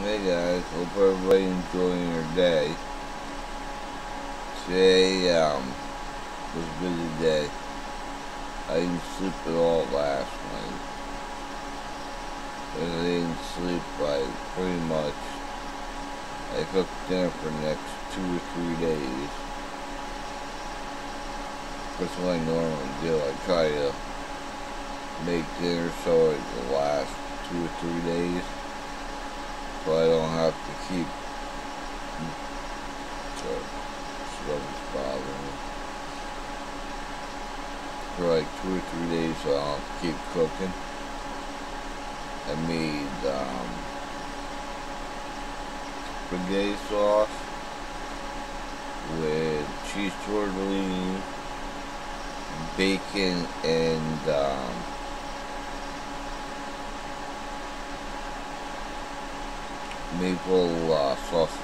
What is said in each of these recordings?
Hey guys, hope everybody enjoying your day. Today um, was a busy day. I didn't sleep at all last night. I didn't sleep like pretty much. I cooked dinner for the next two or three days. That's what I normally do. I try to make dinner so it will last two or three days I don't have to keep so stomach's bothering me. For like two or three days I don't have to keep cooking. I made um, spaghetti sauce with cheese tortellini, bacon, and um, maple uh, sausage.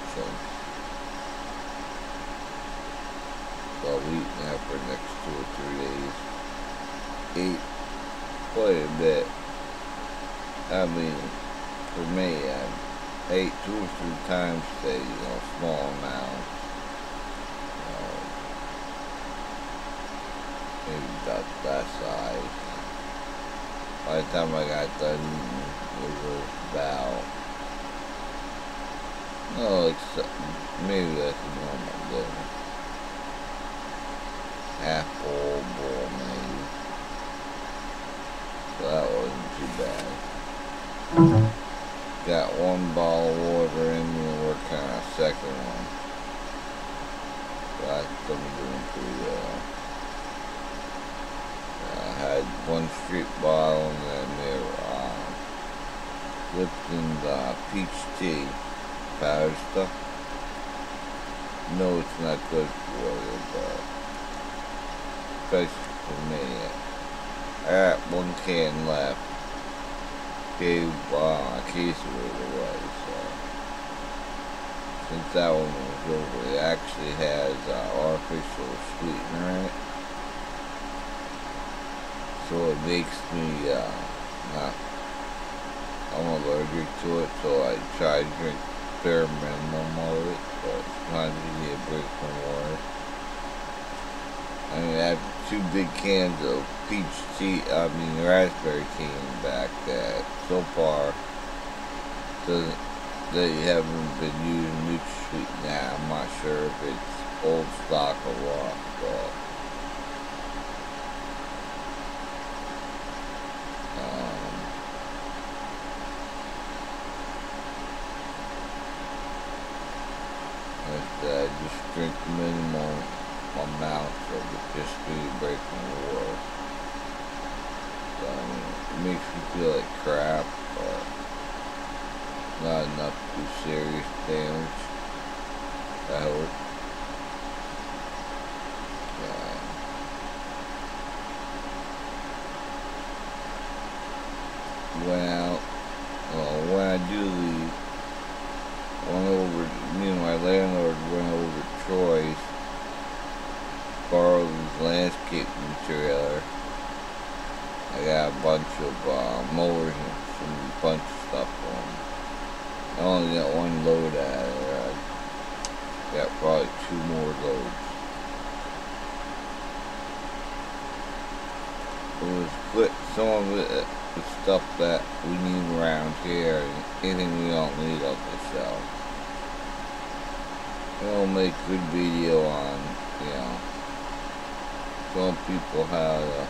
So I'll eating that for the next two or three days. Ate quite a bit. I mean, for me, I ate two or three times today, you know, small amounts. Uh, maybe about that size. By the time I got done it was about no, it's maybe that's normal. Half bowl, bowl maybe. So that wasn't too bad. Got one bottle of water in me and we're kind of second one. So that's I'm doing pretty well. I had one straight bottle and then there uh, Lipton's uh, peach tea stuff. No, it's not good for you, but especially for me. I got one can left. Gave uh, a case of it away, so since that one was over, it actually has uh, artificial sweetener in it. So it makes me uh, not I'm allergic to it, so I try to drink bare minimum of it, but sometimes you get a break from water. I mean, I have two big cans of peach tea, I mean raspberry tea in the back that so far doesn't, they haven't been using NutraSweet now. I'm not sure if it's old stock or what, but that I just drink minimal amounts of it just to break from water. So, I mean, it makes me feel like crap, but not enough to do serious damage. I hope. Yeah. Well, when I do and my landlord went over to Troy's, borrowed his landscaping trailer. I got a bunch of uh, mowers and some bunch of stuff on. I only got one load out of there. I got probably two more loads. It was quick, some of it the stuff that we need around here, anything we don't need on the shelf we'll make good video on, you know, showing people how to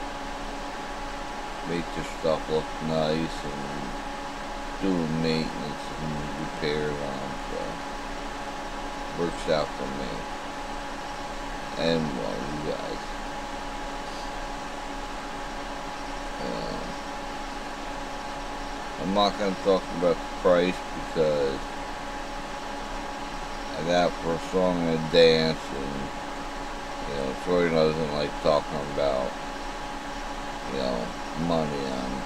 make their stuff look nice and doing maintenance and repairs on them, so works out for me. And well, you guys. Um, I'm not going to talk about the price because A song and dance and you know Troy doesn't like talking about you know money and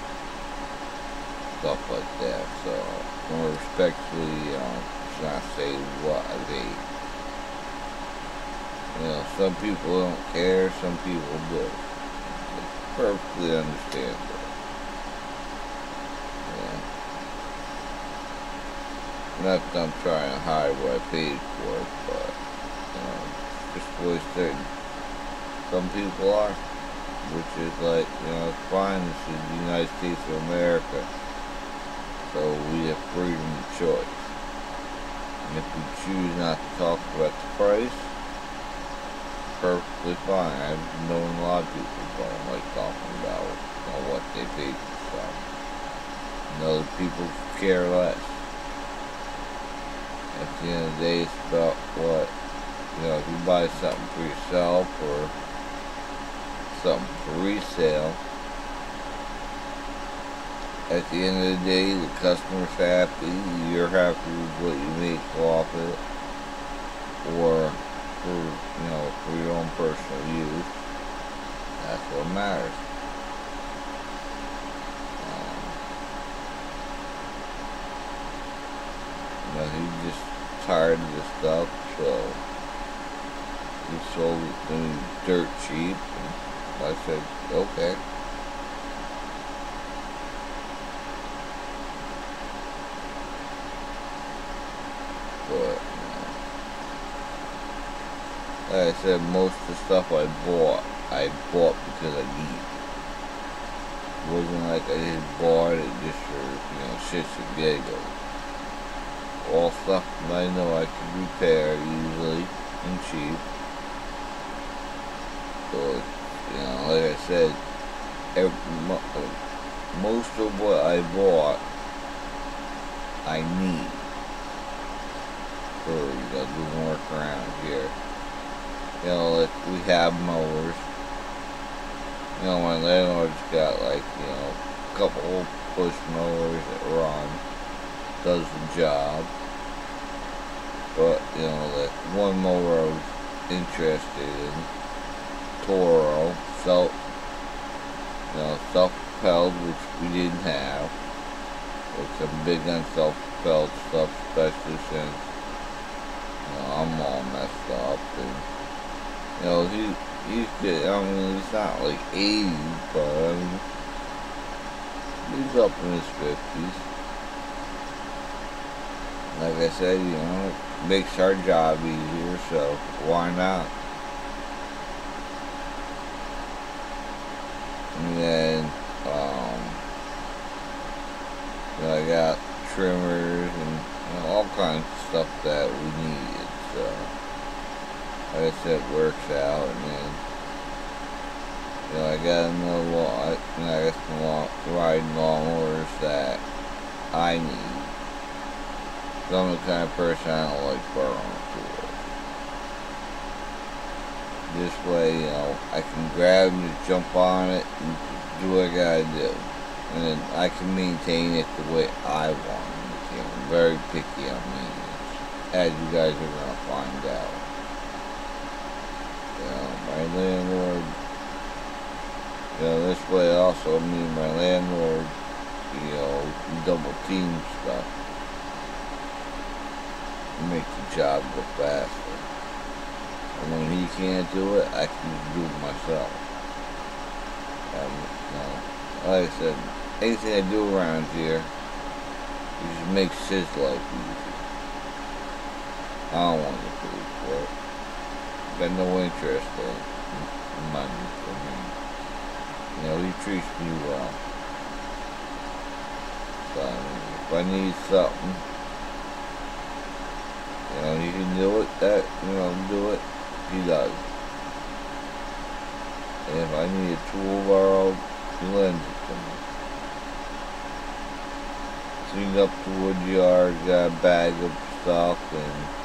stuff like that. So more respectfully you know not say what I you know some people don't care some people do. It's perfectly understandable yeah not that I'm trying to hide what I paid for but know, just certain some people are, which is like you know, it's fine. This is the United States of America, so we have freedom of choice. And if we choose not to talk about the price, perfectly fine. I've known a lot of people don't like talking about what they paid for stuff. And other people care less. At the end of the day, it's about what, you know, if you buy something for yourself or something for resale, at the end of the day, the customer's happy, you're happy with what you make off it, or for, you know, for your own personal use, that's what matters. Um, you know, he's just tired of this stuff, so he sold it to dirt cheap, I said, okay. But, uh, like I said, most of the stuff I bought, I bought because I need. It wasn't like I just bought it just for, you know, shits and giggles. All stuff I know I can repair easily and cheap. So, you know, like I said, every, most of what I bought, I need for, you know, doing work around here. You know, like we have mowers. You know, my landlord's got like, you know, a couple old push mowers that run, does the job. But, you know, that one mower I was interested in, Toro, self, you know, self-propelled, which we didn't have. Which I'm big on self-propelled stuff, especially since, you know, I'm all messed up and you know, he he's good. I mean, he's not like 80, but I mean, he's up in his 50s. Like I said, you know, it makes our job easier, so why not? And then, um, I got trimmers and you know, all kinds of stuff that we needed, so like I said, it works out, and then, you know, I got another law, you I got some long, riding lawnmowers that I need. I'm the kind of person I don't like borrowing tools. This way, you know, I can grab and just jump on it and do what I gotta do. And then I can maintain it the way I want it. I'm very picky on maintenance, as you guys are gonna find out You know, my landlord, you know, this way also me and my landlord, you know, double team stuff. Make the job go faster. And when he can't do it, I can do it myself. You um, know, like I said, anything I do around here, it just makes his life easy. I don't want to for it got no interest in money for me. You know, he treats me well. So, if I need something, you know, he can do it, that, you know, do it, he does. And if I need a tool borrowed, he lends it to me. Cleaned up the wood yard, got a bag of stuff, and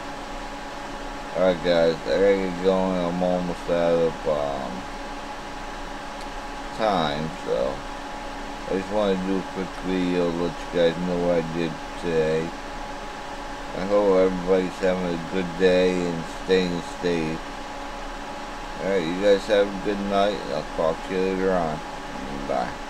Alright guys, I gotta get going. I'm almost out of um, time, so I just wanted to do a quick video let you guys know what I did today. I hope everybody's having a good day and staying safe. Alright, you guys have a good night. I'll talk to you later on. Bye.